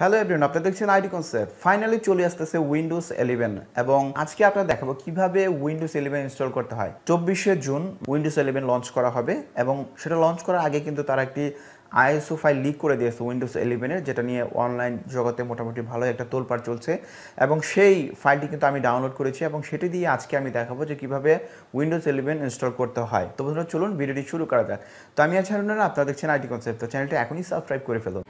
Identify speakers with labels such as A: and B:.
A: Hello everyone আপনি দেখছেন ID concept finally চলে আসতেছে উইন্ডোজ ইলেভেন এবং আজকে আপনারা দেখাবো কীভাবে উইন্ডোজ ইলেভেন ইনস্টল করতে হয়। চব্বিশে জুন উইন্ডোজ ইলেভেন লঞ্চ করা হবে এবং সেটা লঞ্চ করার আগে কিন্তু তারা একটি আইএসও ফাইল লিক করে দিয়েছে উইন্ডোজ ইলেভেনের যেটা নিয়ে অনলাইন জগতে মোটামুটি ভালো একটা তোলপাড় চলছে এবং সেই ফাইলটি কিন্তু আমি ডাউনলোড করেছি এবং সেটি দিয়ে আজকে আমি দেখাবো যে কীভাবে উইন্ডোজ ইলেভেন ইনস্টল করতে হয়। তো বন্ধুরা চলুন ভিডিওটি শুরু করা যাক। তো আমি আছি আপনারা দেখছেন আইটি কনসেপ্ট তো চ্যানেলটি এখনই সাবস্ক্রাইব করে ফেলুন।